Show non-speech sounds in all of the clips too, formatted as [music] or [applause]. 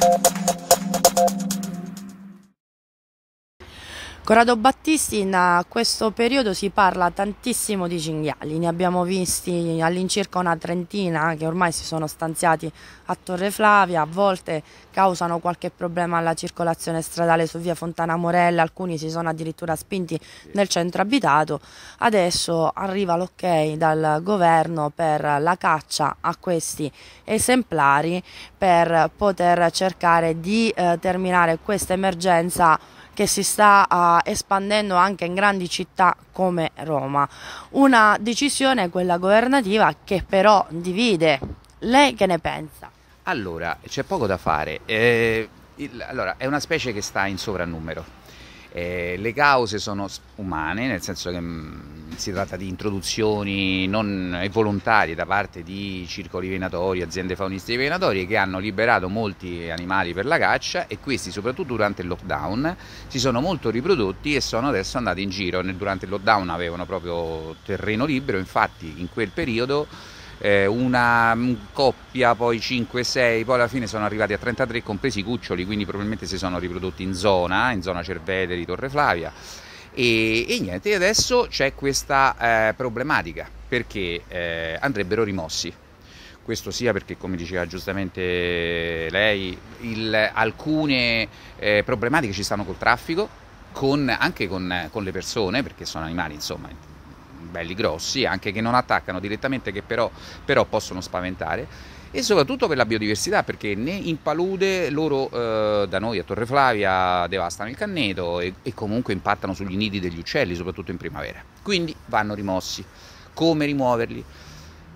Thank you. Corrado Battisti in questo periodo si parla tantissimo di cinghiali, ne abbiamo visti all'incirca una trentina che ormai si sono stanziati a Torre Flavia, a volte causano qualche problema alla circolazione stradale su via Fontana Morella, alcuni si sono addirittura spinti nel centro abitato, adesso arriva l'ok dal governo per la caccia a questi esemplari per poter cercare di eh, terminare questa emergenza che si sta uh, espandendo anche in grandi città come Roma. Una decisione, quella governativa, che però divide. Lei che ne pensa? Allora, c'è poco da fare. Eh, il, allora, è una specie che sta in sovrannumero. Eh, le cause sono umane, nel senso che mh, mm, si tratta di introduzioni non volontarie da parte di circoli venatori, aziende faunistiche venatorie che hanno liberato molti animali per la caccia e questi soprattutto durante il lockdown si sono molto riprodotti e sono adesso andati in giro. Durante il lockdown avevano proprio terreno libero, infatti in quel periodo eh, una coppia, poi 5-6, poi alla fine sono arrivati a 33 compresi i cuccioli, quindi probabilmente si sono riprodotti in zona, in zona Cerveteri, Torre Flavia. E, e niente, adesso c'è questa eh, problematica perché eh, andrebbero rimossi. Questo sia perché, come diceva giustamente lei, il, alcune eh, problematiche ci stanno col traffico, con, anche con, con le persone, perché sono animali insomma belli grossi, anche che non attaccano direttamente, che però, però possono spaventare. E soprattutto per la biodiversità perché in palude loro eh, da noi a Torre Flavia devastano il canneto e, e, comunque impattano sugli nidi degli uccelli soprattutto in primavera. Quindi vanno rimossi. Come rimuoverli?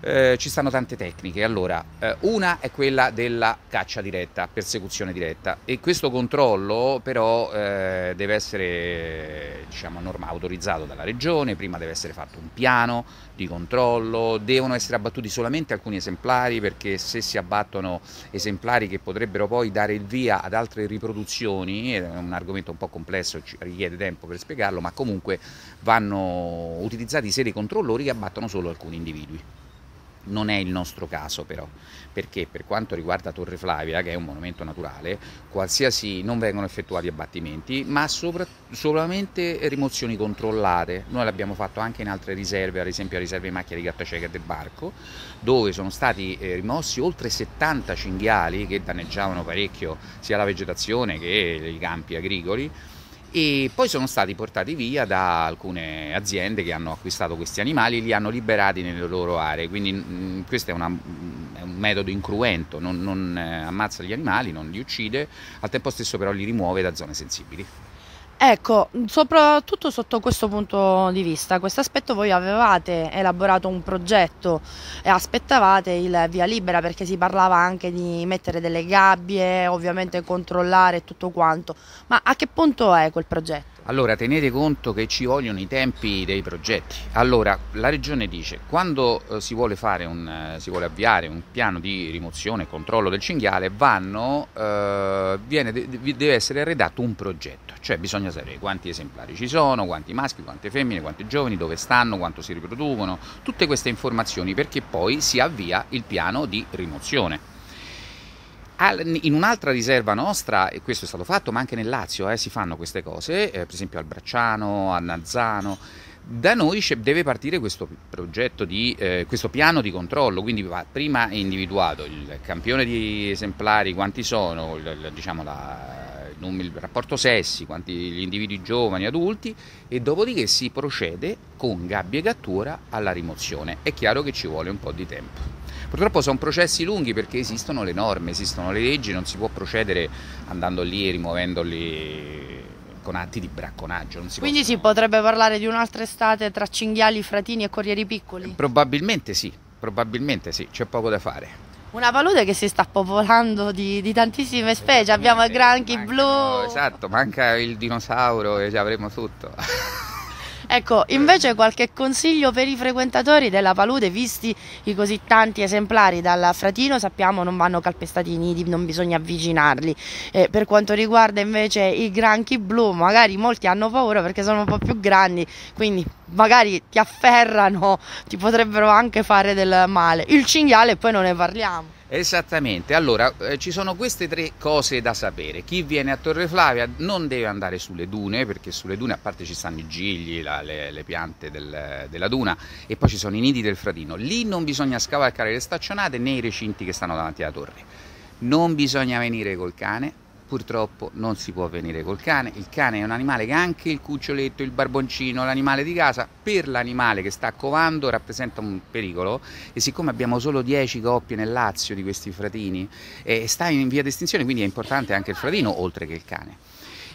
Eh, ci stanno tante tecniche. Allora, eh, una è quella della caccia diretta, persecuzione diretta e questo controllo però eh, deve essere diciamo, norma, autorizzato dalla regione, prima deve essere fatto un piano di controllo, devono essere abbattuti solamente alcuni esemplari perché se si abbattono esemplari che potrebbero poi dare il via ad altre riproduzioni, è un argomento un po' complesso, ci richiede tempo per spiegarlo, ma comunque vanno utilizzati seri controllori che abbattono solo alcuni individui. Non è il nostro caso però, perché? Per quanto riguarda Torre Flavia, che è un monumento naturale, qualsiasi non vengono effettuati abbattimenti, ma sopra, solamente rimozioni controllate. Noi l'abbiamo fatto anche in altre riserve, ad esempio la riserva di macchia di Gattacieca del Barco, dove sono stati eh, rimossi oltre 70 cinghiali che danneggiavano parecchio sia la vegetazione che i campi agricoli e poi sono stati portati via da alcune aziende che hanno acquistato questi animali e li hanno liberati nelle loro aree, quindi mh, mm, questo è, una, è, un metodo incruento, non, non eh, ammazza gli animali, non li uccide, al tempo stesso però li rimuove da zone sensibili. Ecco, soprattutto sotto questo punto di vista, questo aspetto voi avevate elaborato un progetto e aspettavate il via libera perché si parlava anche di mettere delle gabbie, ovviamente controllare tutto quanto, ma a che punto è quel progetto? Allora tenete conto che ci vogliono i tempi dei progetti. Allora la regione dice quando eh, si, vuole un, eh, si, vuole avviare un piano di rimozione e controllo del cinghiale vanno, eh, viene, deve essere redatto un progetto, cioè bisogna sapere quanti esemplari ci sono, quanti maschi, quante femmine, quanti giovani, dove stanno, quanto si riproducono, tutte queste informazioni perché poi si avvia il piano di rimozione in un'altra riserva nostra, e questo è stato fatto, ma anche nel Lazio eh, si fanno queste cose, eh, per esempio al Bracciano, a Nazzano, da noi deve partire questo progetto di, eh, questo piano di controllo, quindi va prima individuato il campione di esemplari, quanti sono, il, diciamo la, il rapporto sessi, quanti gli individui giovani, adulti e dopodiché si procede con gabbia e cattura alla rimozione. È chiaro che ci vuole un po' di tempo. Purtroppo sono processi lunghi perché esistono le norme, esistono le leggi, non si può procedere andando lì e rimuovendoli con atti di bracconaggio. Si Quindi si potrebbe parlare di un'altra estate tra cinghiali, fratini e corrieri piccoli? Probabilmente sì, probabilmente sì, c'è poco da fare. Una palude che si sta popolando di, di tantissime specie, abbiamo i granchi blu. Esatto, manca il dinosauro e avremo tutto. [laughs] Ecco, invece qualche consiglio per i frequentatori della palude, visti i così tanti esemplari dal fratino, sappiamo non vanno calpestati i nidi, non bisogna avvicinarli. Eh, per quanto riguarda invece i granchi blu, magari molti hanno paura perché sono un po' più grandi, quindi magari ti afferrano, ti potrebbero anche fare del male. Il cinghiale poi non ne parliamo. Esattamente, allora eh, ci sono queste tre cose da sapere. Chi viene a Torre Flavia non deve andare sulle dune, perché sulle dune a parte ci stanno i gigli, la, le, le, piante del, della duna e poi ci sono i nidi del fratino. Lì non bisogna scavalcare le staccionate né i recinti che stanno davanti alla torre. Non bisogna venire col cane, purtroppo non si può venire col cane. Il cane è un animale che anche il cuccioletto, il barboncino, l'animale di casa, per l'animale che sta covando rappresenta un pericolo e siccome abbiamo solo 10 coppie nel Lazio di questi fratini, eh, sta in via d'estinzione, quindi è importante anche il fratino oltre che il cane.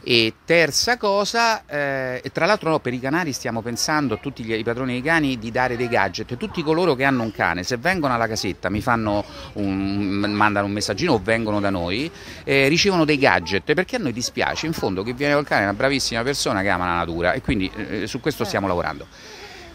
E terza cosa, eh, tra l'altro no, per i canari stiamo pensando, a tutti gli, i padroni dei cani, di dare dei gadget. Tutti coloro che hanno un cane, se vengono alla casetta, mi un, mandano un messaggino o vengono da noi, eh, ricevono dei gadget, perché a noi dispiace, in fondo chi viene col cane è una bravissima persona che ama la natura e quindi eh, su questo stiamo lavorando.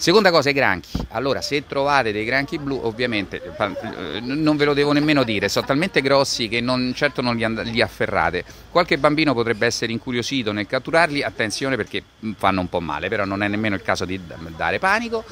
Seconda cosa, i granchi. Allora, se trovate dei granchi blu, ovviamente eh, non ve lo devo nemmeno dire, sono talmente grossi che non, certo non li, li, afferrate. Qualche bambino potrebbe essere incuriosito nel catturarli, attenzione perché fanno un po' male, però non è nemmeno il caso di dare panico.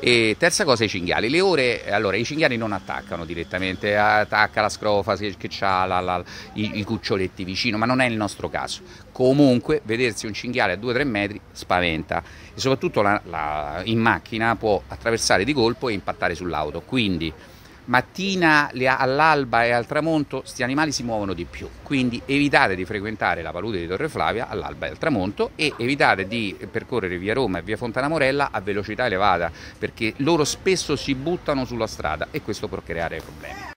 E terza cosa, i cinghiali. Le ore, allora, i cinghiali non attaccano direttamente, attacca la scrofa che, ha i, i cuccioletti vicino, ma non è il nostro caso. Comunque, vedersi un cinghiale a 2-3 metri spaventa e soprattutto la, la, in macchina può attraversare di colpo e impattare sull'auto. Quindi mattina all'alba e al tramonto questi animali si muovono di più, quindi evitate di frequentare la palude di Torre Flavia all'alba e al tramonto e evitate di percorrere via Roma e via Fontana Morella a velocità elevata perché loro spesso si buttano sulla strada e questo può creare problemi.